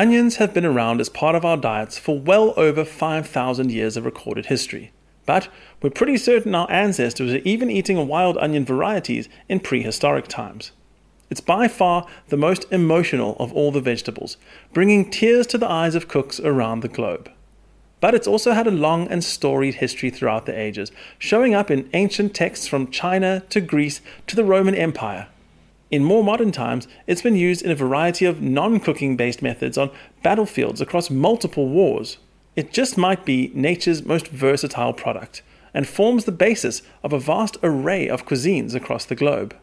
onions have been around as part of our diets for well over 5,000 years of recorded history. But we're pretty certain our ancestors were even eating wild onion varieties in prehistoric times. It's by far the most emotional of all the vegetables, bringing tears to the eyes of cooks around the globe. But it's also had a long and storied history throughout the ages, showing up in ancient texts from China to Greece to the Roman Empire. In more modern times, it's been used in a variety of non cooking based methods on battlefields across multiple wars. It just might be nature's most versatile product and forms the basis of a vast array of cuisines across the globe.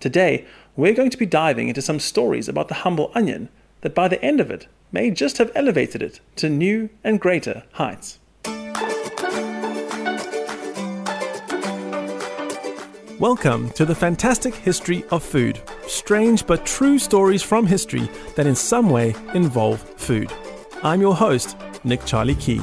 Today, we're going to be diving into some stories about the humble onion that by the end of it may just have elevated it to new and greater heights. Welcome to the fantastic history of food. Strange but true stories from history that in some way involve food. I'm your host, Nick Charlie Key.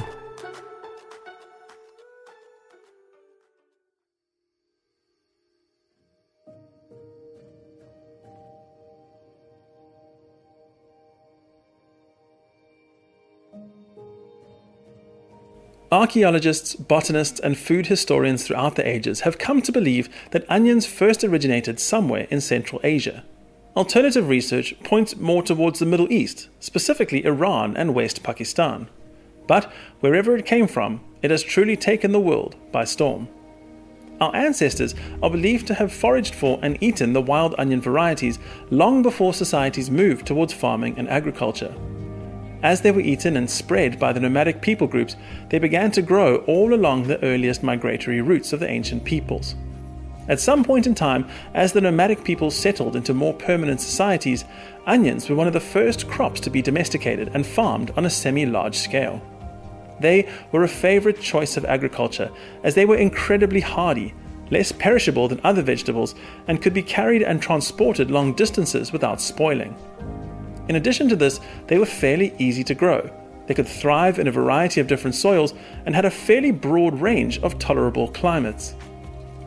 Archaeologists, botanists, and food historians throughout the ages have come to believe that onions first originated somewhere in Central Asia. Alternative research points more towards the Middle East, specifically Iran and West Pakistan. But wherever it came from, it has truly taken the world by storm. Our ancestors are believed to have foraged for and eaten the wild onion varieties long before societies moved towards farming and agriculture. As they were eaten and spread by the nomadic people groups, they began to grow all along the earliest migratory routes of the ancient peoples. At some point in time, as the nomadic peoples settled into more permanent societies, onions were one of the first crops to be domesticated and farmed on a semi large scale. They were a favorite choice of agriculture as they were incredibly hardy, less perishable than other vegetables, and could be carried and transported long distances without spoiling. In addition to this, they were fairly easy to grow. They could thrive in a variety of different soils and had a fairly broad range of tolerable climates.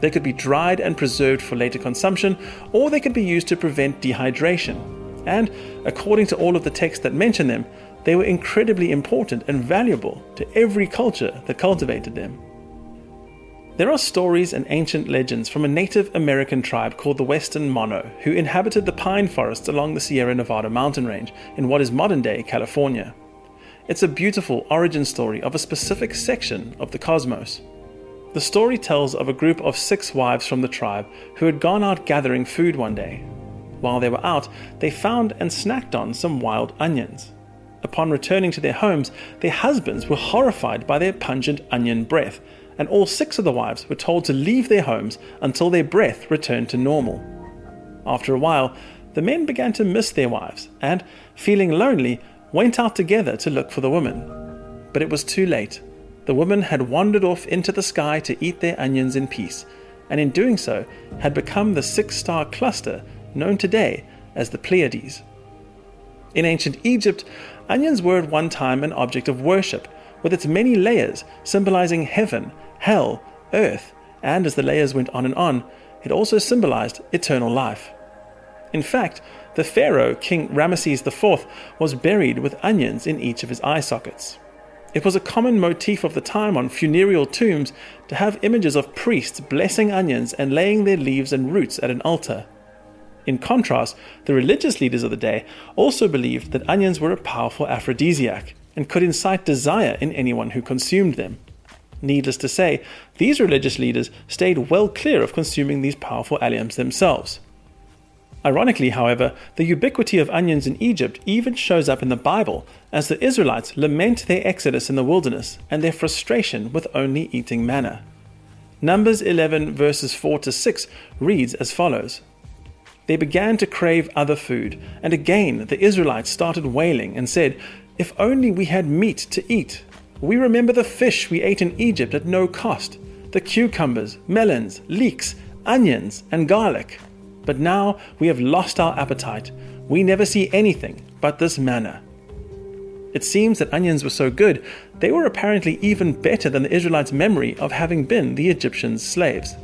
They could be dried and preserved for later consumption, or they could be used to prevent dehydration. And, according to all of the texts that mention them, they were incredibly important and valuable to every culture that cultivated them. There are stories and ancient legends from a Native American tribe called the Western Mono, who inhabited the pine forests along the Sierra Nevada mountain range in what is modern day California. It's a beautiful origin story of a specific section of the cosmos. The story tells of a group of six wives from the tribe who had gone out gathering food one day. While they were out, they found and snacked on some wild onions. Upon returning to their homes, their husbands were horrified by their pungent onion breath and all six of the wives were told to leave their homes until their breath returned to normal. After a while, the men began to miss their wives and, feeling lonely, went out together to look for the woman. But it was too late. The women had wandered off into the sky to eat their onions in peace, and in doing so had become the six star cluster known today as the Pleiades. In ancient Egypt, onions were at one time an object of worship, with its many layers symbolizing heaven hell, earth, and as the layers went on and on, it also symbolized eternal life. In fact, the pharaoh, King Ramesses IV, was buried with onions in each of his eye sockets. It was a common motif of the time on funereal tombs to have images of priests blessing onions and laying their leaves and roots at an altar. In contrast, the religious leaders of the day also believed that onions were a powerful aphrodisiac and could incite desire in anyone who consumed them. Needless to say, these religious leaders stayed well clear of consuming these powerful alliums themselves. Ironically, however, the ubiquity of onions in Egypt even shows up in the Bible as the Israelites lament their exodus in the wilderness and their frustration with only eating manna. Numbers 11, verses 4 to 6 reads as follows They began to crave other food, and again the Israelites started wailing and said, If only we had meat to eat. We remember the fish we ate in Egypt at no cost, the cucumbers, melons, leeks, onions, and garlic. But now we have lost our appetite. We never see anything but this manna. It seems that onions were so good, they were apparently even better than the Israelites' memory of having been the Egyptians' slaves.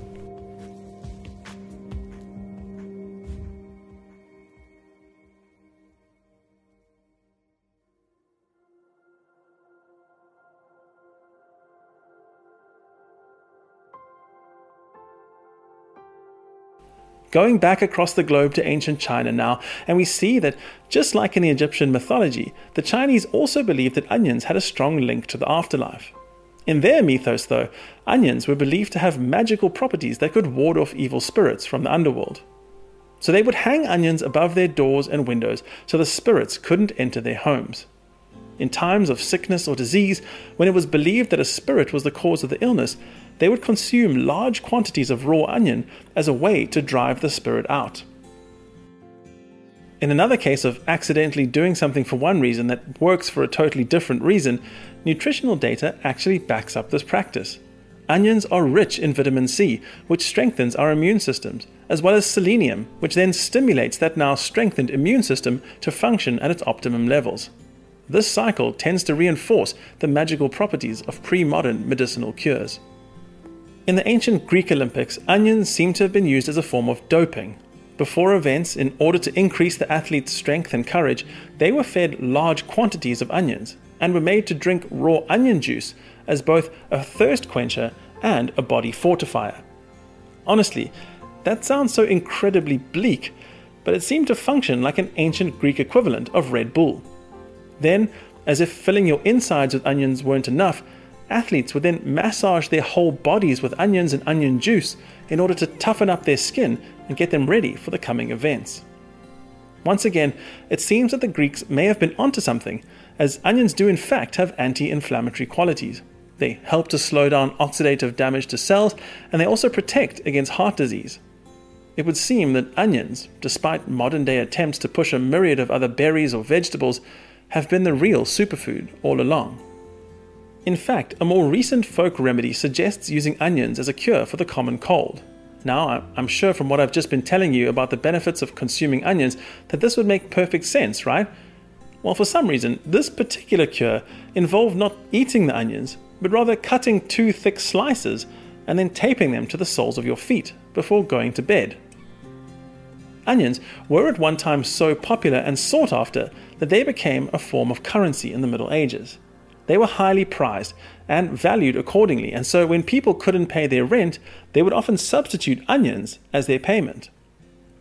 Going back across the globe to ancient China now, and we see that, just like in the Egyptian mythology, the Chinese also believed that onions had a strong link to the afterlife. In their mythos, though, onions were believed to have magical properties that could ward off evil spirits from the underworld. So they would hang onions above their doors and windows so the spirits couldn't enter their homes. In times of sickness or disease, when it was believed that a spirit was the cause of the illness, they would consume large quantities of raw onion as a way to drive the spirit out. In another case of accidentally doing something for one reason that works for a totally different reason, nutritional data actually backs up this practice. Onions are rich in vitamin C, which strengthens our immune systems, as well as selenium, which then stimulates that now strengthened immune system to function at its optimum levels. This cycle tends to reinforce the magical properties of pre modern medicinal cures. In the ancient Greek Olympics, onions seem to have been used as a form of doping. Before events, in order to increase the athlete's strength and courage, they were fed large quantities of onions and were made to drink raw onion juice as both a thirst quencher and a body fortifier. Honestly, that sounds so incredibly bleak, but it seemed to function like an ancient Greek equivalent of Red Bull. Then, as if filling your insides with onions weren't enough, Athletes would then massage their whole bodies with onions and onion juice in order to toughen up their skin and get them ready for the coming events. Once again, it seems that the Greeks may have been onto something, as onions do in fact have anti inflammatory qualities. They help to slow down oxidative damage to cells, and they also protect against heart disease. It would seem that onions, despite modern day attempts to push a myriad of other berries or vegetables, have been the real superfood all along. In fact, a more recent folk remedy suggests using onions as a cure for the common cold. Now, I'm sure from what I've just been telling you about the benefits of consuming onions that this would make perfect sense, right? Well, for some reason, this particular cure involved not eating the onions, but rather cutting two thick slices and then taping them to the soles of your feet before going to bed. Onions were at one time so popular and sought after that they became a form of currency in the Middle Ages. They were highly prized and valued accordingly, and so when people couldn't pay their rent, they would often substitute onions as their payment.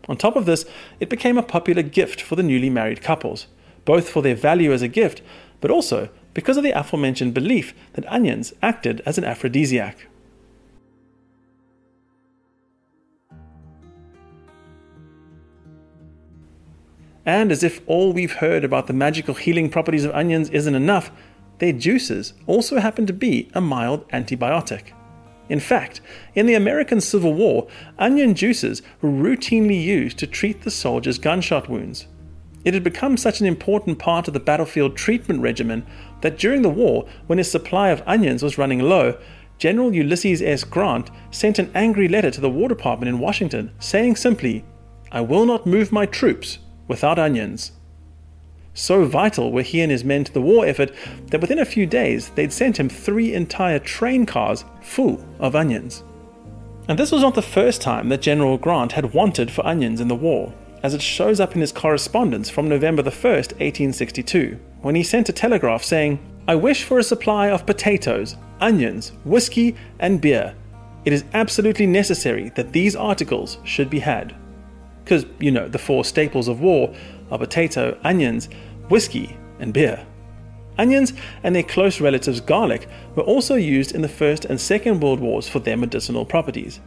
On top of this, it became a popular gift for the newly married couples, both for their value as a gift, but also because of the aforementioned belief that onions acted as an aphrodisiac. And as if all we've heard about the magical healing properties of onions isn't enough, their juices also happen to be a mild antibiotic. In fact, in the American Civil War, onion juices were routinely used to treat the soldiers' gunshot wounds. It had become such an important part of the battlefield treatment regimen that during the war, when his supply of onions was running low, General Ulysses S. Grant sent an angry letter to the War Department in Washington saying simply, I will not move my troops without onions. So vital were he and his men to the war effort that within a few days they'd sent him three entire train cars full of onions. And this was not the first time that General Grant had wanted for onions in the war, as it shows up in his correspondence from November 1, 1862, when he sent a telegraph saying, I wish for a supply of potatoes, onions, whiskey, and beer. It is absolutely necessary that these articles should be had. Because, you know, the four staples of war are potato, onions, whiskey, and beer. Onions and their close relatives garlic were also used in the First and Second World Wars for their medicinal properties.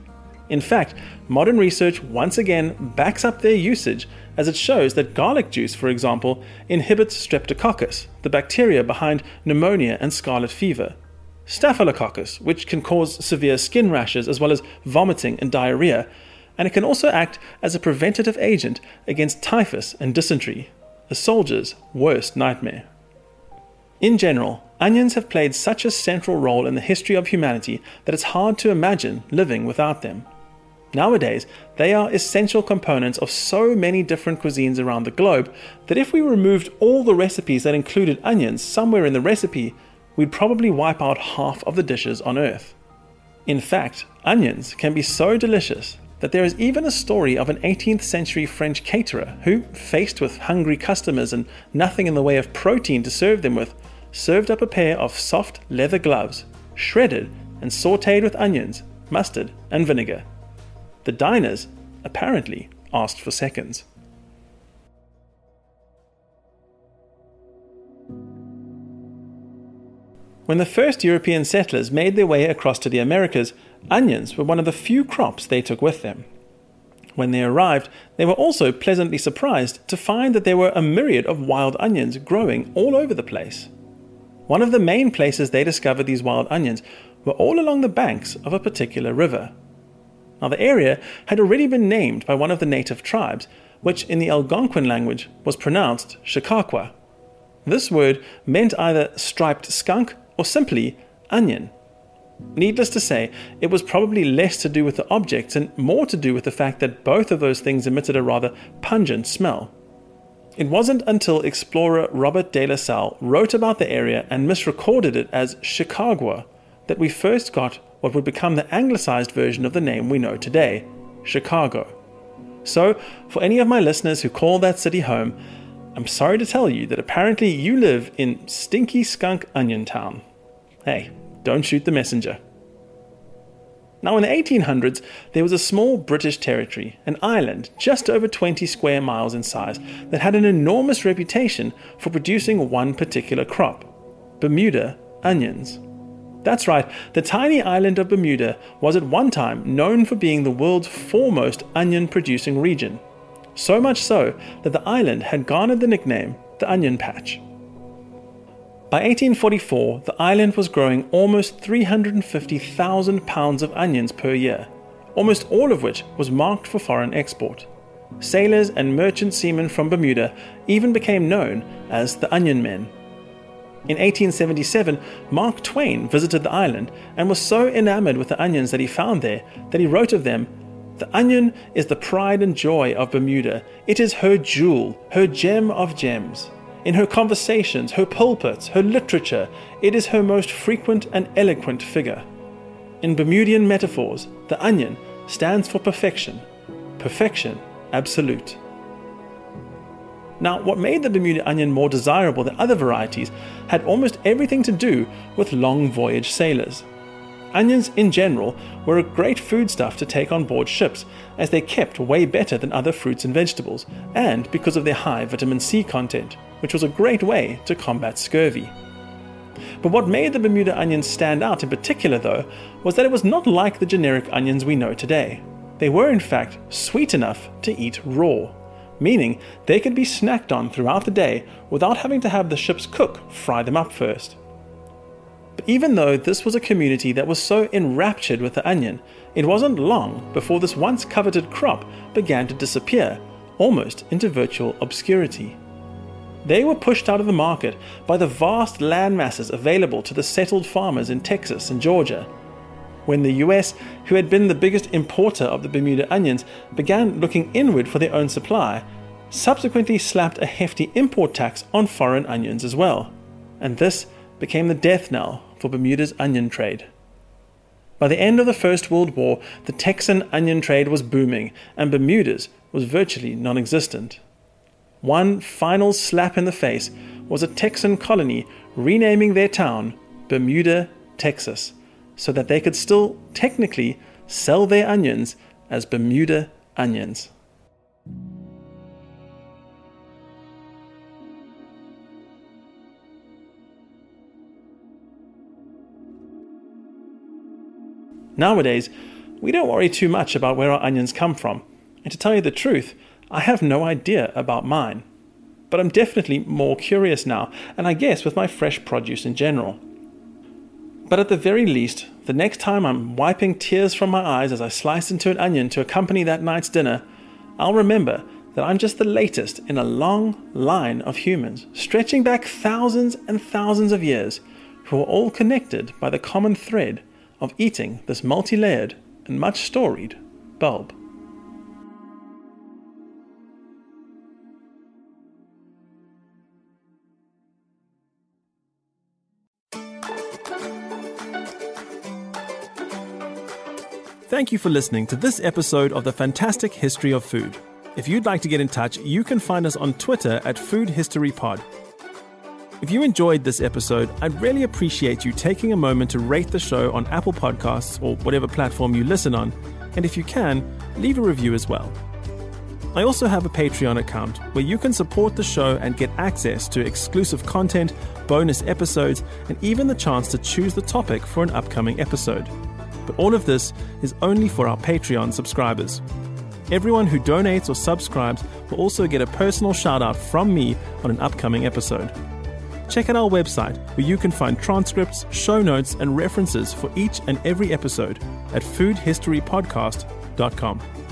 In fact, modern research once again backs up their usage as it shows that garlic juice, for example, inhibits streptococcus, the bacteria behind pneumonia and scarlet fever. Staphylococcus, which can cause severe skin rashes as well as vomiting and diarrhea, and it can also act as a preventative agent against typhus and dysentery, a soldier's worst nightmare. In general, onions have played such a central role in the history of humanity that it's hard to imagine living without them. Nowadays, they are essential components of so many different cuisines around the globe that if we removed all the recipes that included onions somewhere in the recipe, we'd probably wipe out half of the dishes on Earth. In fact, onions can be so delicious that there is even a story of an 18th century French caterer who, faced with hungry customers and nothing in the way of protein to serve them with, served up a pair of soft leather gloves, shredded and sauteed with onions, mustard, and vinegar. The diners apparently asked for seconds. When the first European settlers made their way across to the Americas, onions were one of the few crops they took with them. When they arrived, they were also pleasantly surprised to find that there were a myriad of wild onions growing all over the place. One of the main places they discovered these wild onions were all along the banks of a particular river. Now, the area had already been named by one of the native tribes, which in the Algonquin language was pronounced Shikakwa. This word meant either striped skunk or simply onion. Needless to say, it was probably less to do with the objects and more to do with the fact that both of those things emitted a rather pungent smell. It wasn't until explorer Robert de la Salle wrote about the area and misrecorded it as Chicago that we first got what would become the anglicized version of the name we know today, Chicago. So, for any of my listeners who call that city home, I'm sorry to tell you that apparently you live in Stinky Skunk Onion Town. Hey, don't shoot the messenger. Now, in the 1800s, there was a small British territory, an island just over 20 square miles in size, that had an enormous reputation for producing one particular crop Bermuda onions. That's right, the tiny island of Bermuda was at one time known for being the world's foremost onion producing region so much so that the island had garnered the nickname the Onion Patch. By 1844, the island was growing almost 350,000 pounds of onions per year, almost all of which was marked for foreign export. Sailors and merchant seamen from Bermuda even became known as the Onion Men. In 1877, Mark Twain visited the island and was so enamored with the onions that he found there that he wrote of them the onion is the pride and joy of Bermuda. It is her jewel, her gem of gems. In her conversations, her pulpits, her literature, it is her most frequent and eloquent figure. In Bermudian metaphors, the onion stands for perfection, perfection absolute. Now, what made the Bermuda onion more desirable than other varieties had almost everything to do with long voyage sailors. Onions, in general, were a great foodstuff to take on board ships, as they kept way better than other fruits and vegetables, and because of their high vitamin C content, which was a great way to combat scurvy. But what made the Bermuda onion stand out in particular, though, was that it was not like the generic onions we know today. They were, in fact, sweet enough to eat raw, meaning they could be snacked on throughout the day without having to have the ship's cook fry them up first. But even though this was a community that was so enraptured with the onion, it wasn't long before this once coveted crop began to disappear, almost into virtual obscurity. They were pushed out of the market by the vast land masses available to the settled farmers in Texas and Georgia. When the US, who had been the biggest importer of the Bermuda onions, began looking inward for their own supply, subsequently slapped a hefty import tax on foreign onions as well. And this became the death knell for Bermuda's onion trade. By the end of the First World War, the Texan onion trade was booming, and Bermuda's was virtually non existent. One final slap in the face was a Texan colony renaming their town Bermuda, Texas, so that they could still technically sell their onions as Bermuda onions. Nowadays, we don't worry too much about where our onions come from, and to tell you the truth, I have no idea about mine. But I'm definitely more curious now, and I guess with my fresh produce in general. But at the very least, the next time I'm wiping tears from my eyes as I slice into an onion to accompany that night's dinner, I'll remember that I'm just the latest in a long line of humans, stretching back thousands and thousands of years, who are all connected by the common thread of eating this multi layered and much storied bulb. Thank you for listening to this episode of the Fantastic History of Food. If you'd like to get in touch, you can find us on Twitter at Food History Pod. If you enjoyed this episode, I'd really appreciate you taking a moment to rate the show on Apple Podcasts or whatever platform you listen on, And if you can, leave a review as well. I also have a Patreon account where you can support the show and get access to exclusive content, bonus episodes, and even the chance to choose the topic for an upcoming episode. But all of this is only for our Patreon subscribers. Everyone who donates or subscribes will also get a personal shout out from me on an upcoming episode. Check out our website where you can find transcripts, show notes, and references for each and every episode at foodhistorypodcast.com.